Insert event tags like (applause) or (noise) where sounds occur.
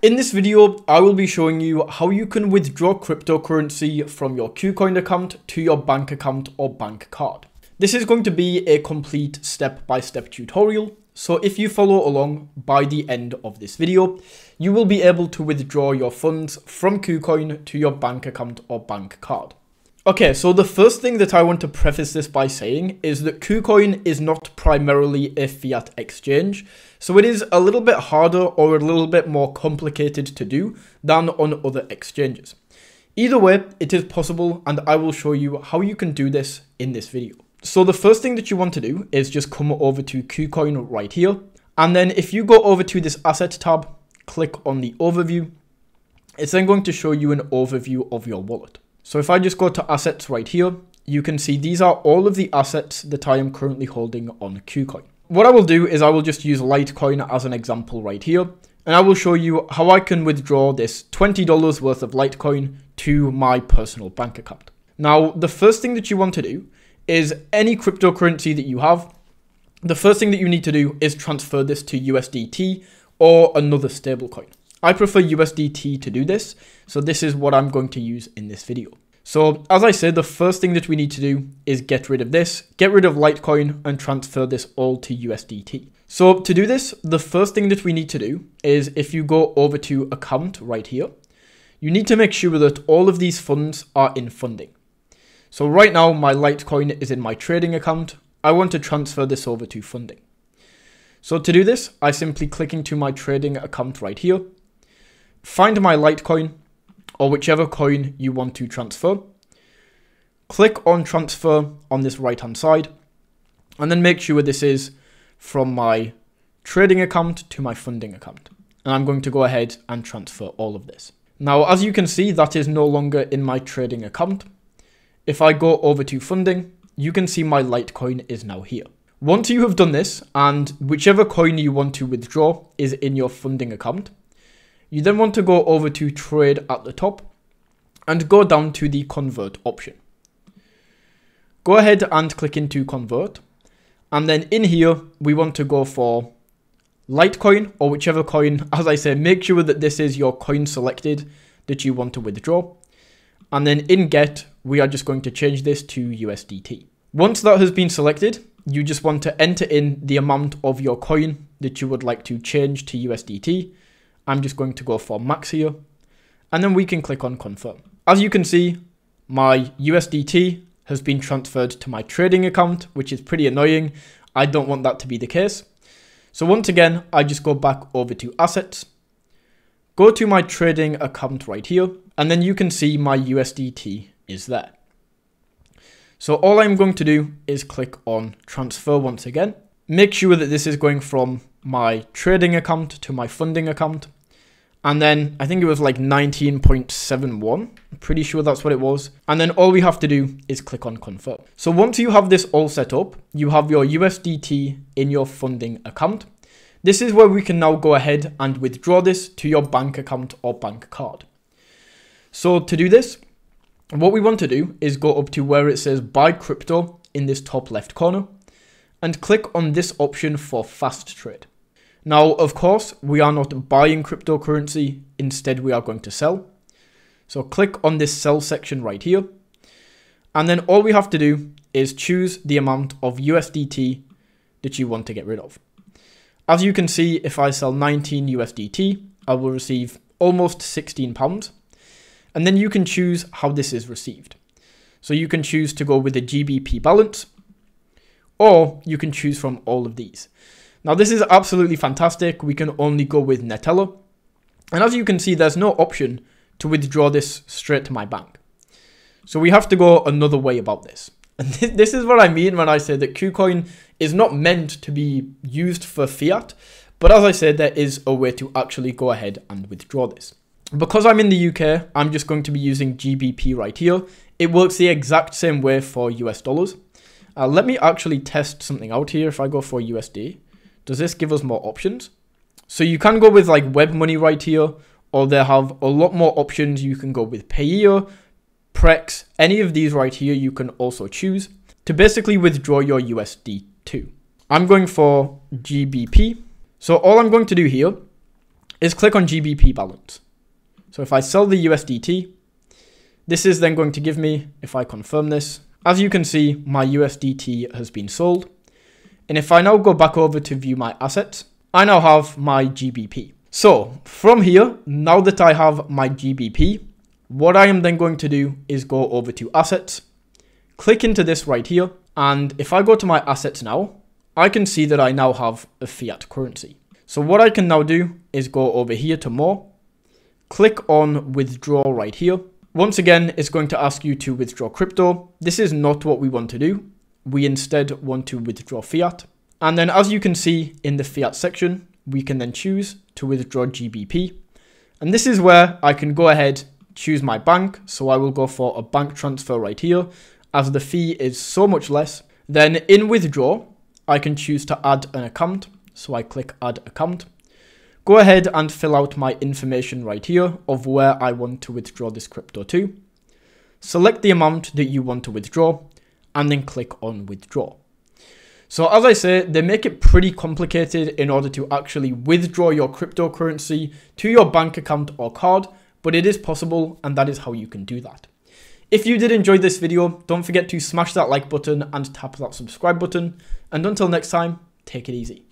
In this video, I will be showing you how you can withdraw cryptocurrency from your KuCoin account to your bank account or bank card. This is going to be a complete step-by-step -step tutorial, so if you follow along by the end of this video, you will be able to withdraw your funds from KuCoin to your bank account or bank card. Okay, so the first thing that I want to preface this by saying is that KuCoin is not primarily a fiat exchange, so it is a little bit harder or a little bit more complicated to do than on other exchanges. Either way, it is possible and I will show you how you can do this in this video. So the first thing that you want to do is just come over to KuCoin right here. And then if you go over to this asset tab, click on the overview, it's then going to show you an overview of your wallet. So if I just go to assets right here, you can see these are all of the assets that I am currently holding on KuCoin. What I will do is I will just use Litecoin as an example right here, and I will show you how I can withdraw this $20 worth of Litecoin to my personal bank account. Now, the first thing that you want to do is any cryptocurrency that you have, the first thing that you need to do is transfer this to USDT or another stablecoin. I prefer USDT to do this, so this is what I'm going to use in this video. So as I said, the first thing that we need to do is get rid of this, get rid of Litecoin and transfer this all to USDT. So to do this, the first thing that we need to do is if you go over to account right here, you need to make sure that all of these funds are in funding. So right now my Litecoin is in my trading account. I want to transfer this over to funding. So to do this, I simply click into my trading account right here find my Litecoin or whichever coin you want to transfer. Click on transfer on this right hand side and then make sure this is from my trading account to my funding account. And I'm going to go ahead and transfer all of this. Now, as you can see, that is no longer in my trading account. If I go over to funding, you can see my Litecoin is now here. Once you have done this and whichever coin you want to withdraw is in your funding account, you then want to go over to trade at the top and go down to the convert option. Go ahead and click into convert. And then in here, we want to go for Litecoin or whichever coin. (laughs) As I say, make sure that this is your coin selected that you want to withdraw. And then in get, we are just going to change this to USDT. Once that has been selected, you just want to enter in the amount of your coin that you would like to change to USDT. I'm just going to go for max here. And then we can click on confirm. As you can see, my USDT has been transferred to my trading account, which is pretty annoying. I don't want that to be the case. So once again, I just go back over to assets, go to my trading account right here, and then you can see my USDT is there. So all I'm going to do is click on transfer once again. Make sure that this is going from my trading account to my funding account. And then I think it was like 19.71. I'm pretty sure that's what it was. And then all we have to do is click on confirm. So once you have this all set up, you have your USDT in your funding account. This is where we can now go ahead and withdraw this to your bank account or bank card. So to do this, what we want to do is go up to where it says buy crypto in this top left corner and click on this option for fast trade. Now, of course, we are not buying cryptocurrency, instead we are going to sell. So click on this sell section right here. And then all we have to do is choose the amount of USDT that you want to get rid of. As you can see, if I sell 19 USDT, I will receive almost 16 pounds. And then you can choose how this is received. So you can choose to go with a GBP balance, or you can choose from all of these. Now this is absolutely fantastic. We can only go with Neteller. And as you can see, there's no option to withdraw this straight to my bank. So we have to go another way about this. (laughs) And this is what I mean when I say that KuCoin is not meant to be used for fiat. But as I said, there is a way to actually go ahead and withdraw this. Because I'm in the UK, I'm just going to be using GBP right here. It works the exact same way for US dollars. Uh, let me actually test something out here. If I go for USD, does this give us more options? So you can go with like web money right here, or they have a lot more options. You can go with Payeer, Prex, any of these right here you can also choose to basically withdraw your USD to. I'm going for GBP. So all I'm going to do here is click on GBP balance. So if I sell the USDT, this is then going to give me, if I confirm this, as you can see, my USDT has been sold. And if I now go back over to view my assets, I now have my GBP. So from here, now that I have my GBP, what I am then going to do is go over to assets, click into this right here. And if I go to my assets now, I can see that I now have a fiat currency. So what I can now do is go over here to more, click on withdraw right here. Once again, it's going to ask you to withdraw crypto. This is not what we want to do. We instead want to withdraw fiat. And then as you can see in the fiat section, we can then choose to withdraw GBP. And this is where I can go ahead, choose my bank. So I will go for a bank transfer right here as the fee is so much less. Then in withdraw, I can choose to add an account. So I click add account. Go ahead and fill out my information right here of where I want to withdraw this crypto to. Select the amount that you want to withdraw and then click on withdraw. So as I say, they make it pretty complicated in order to actually withdraw your cryptocurrency to your bank account or card, but it is possible and that is how you can do that. If you did enjoy this video, don't forget to smash that like button and tap that subscribe button. And until next time, take it easy.